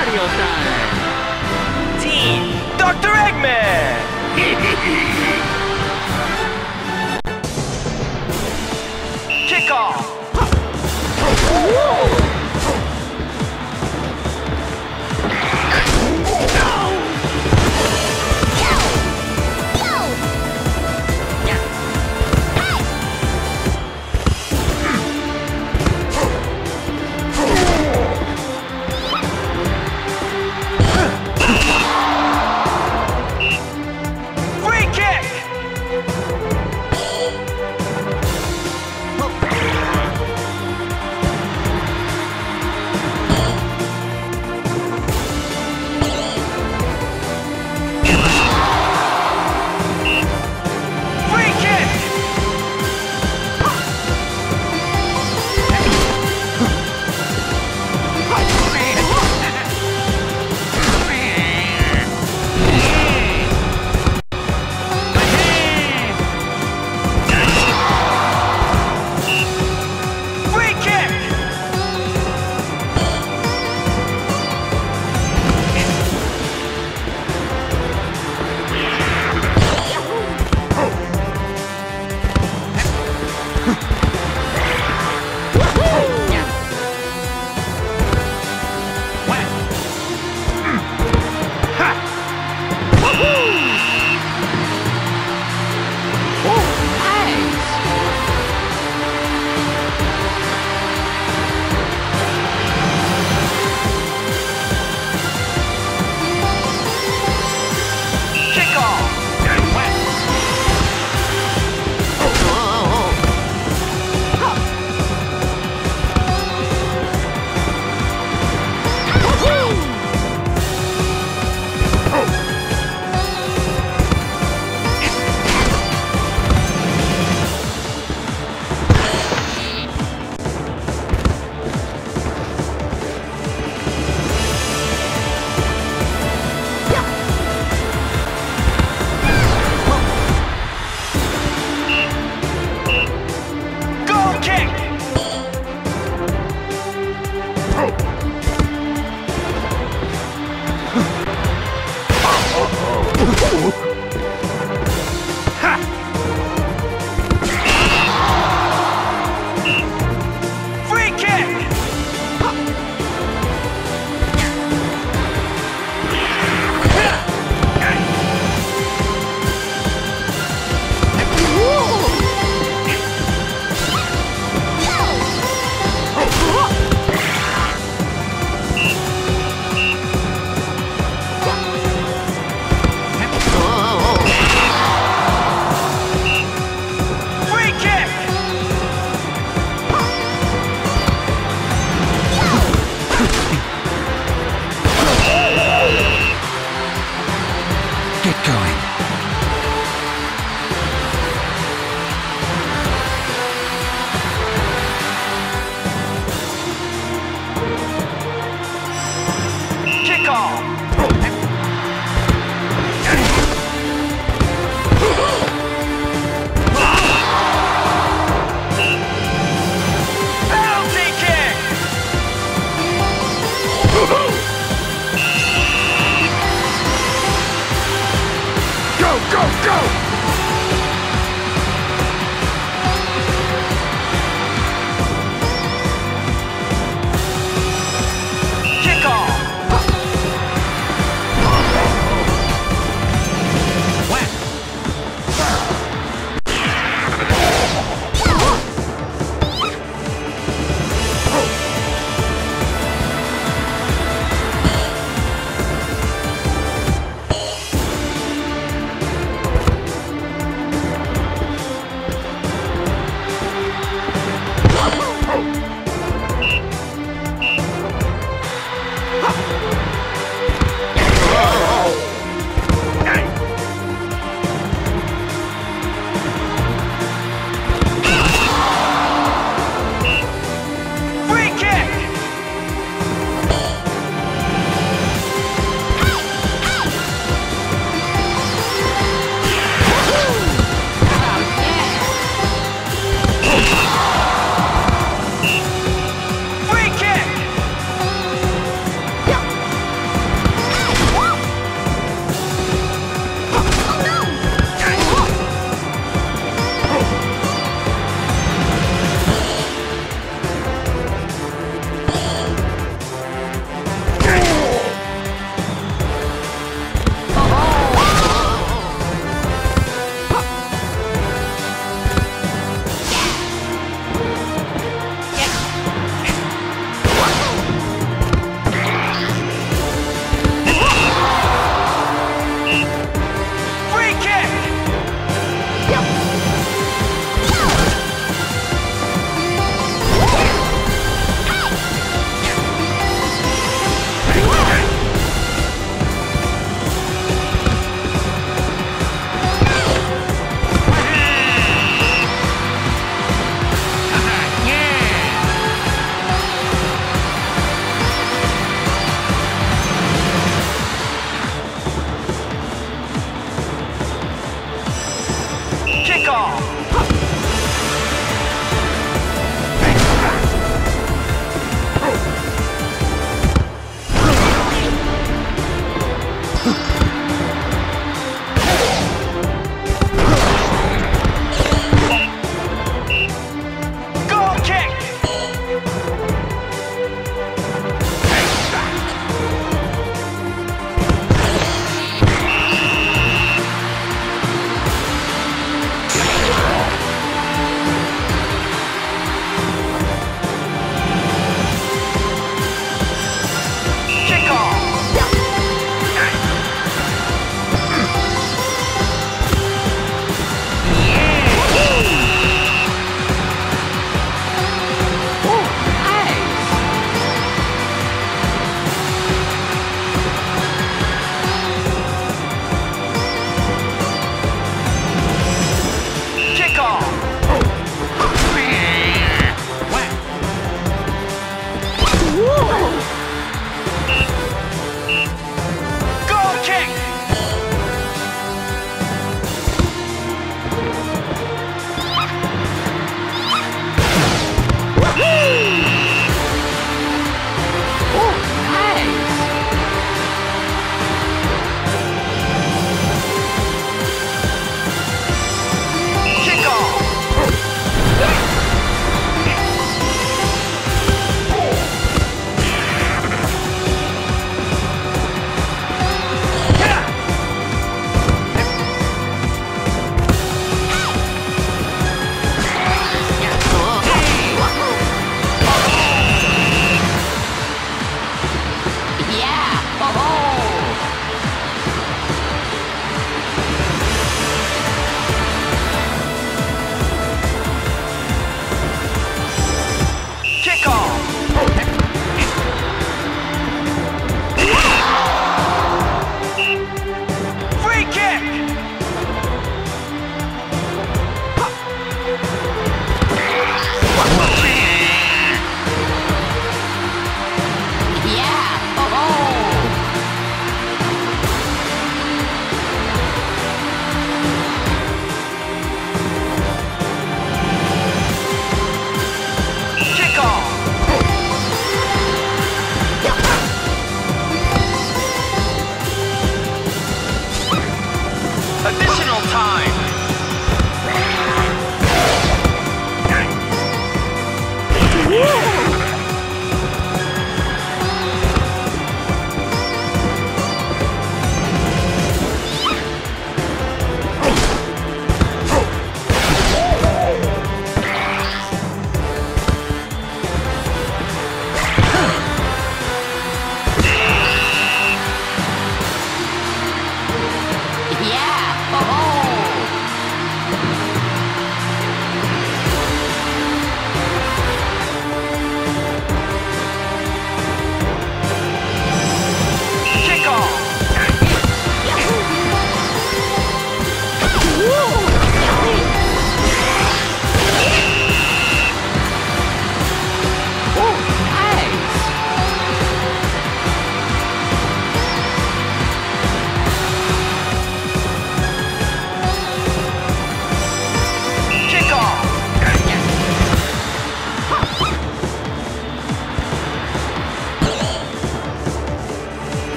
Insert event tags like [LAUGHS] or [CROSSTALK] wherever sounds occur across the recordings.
radio time. Team Dr. Eggman. [LAUGHS] Kickoff. Whoa!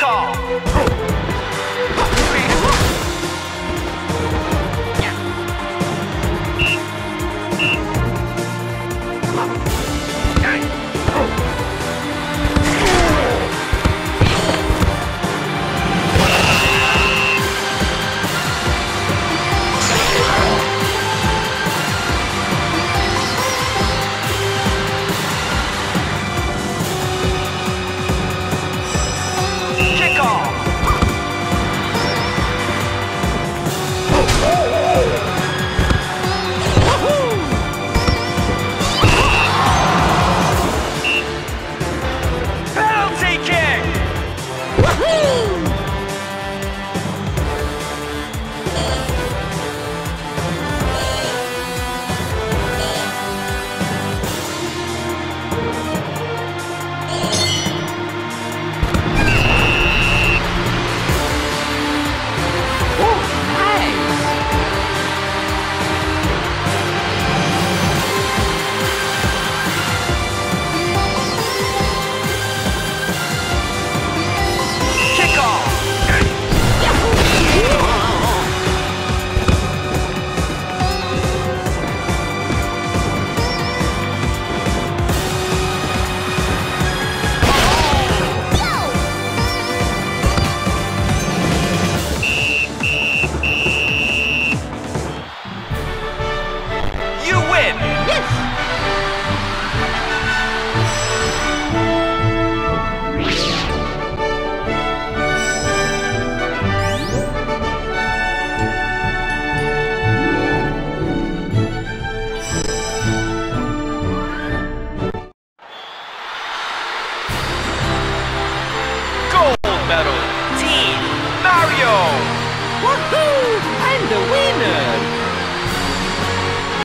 call.